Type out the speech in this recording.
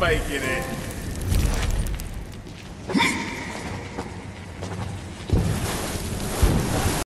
faking it.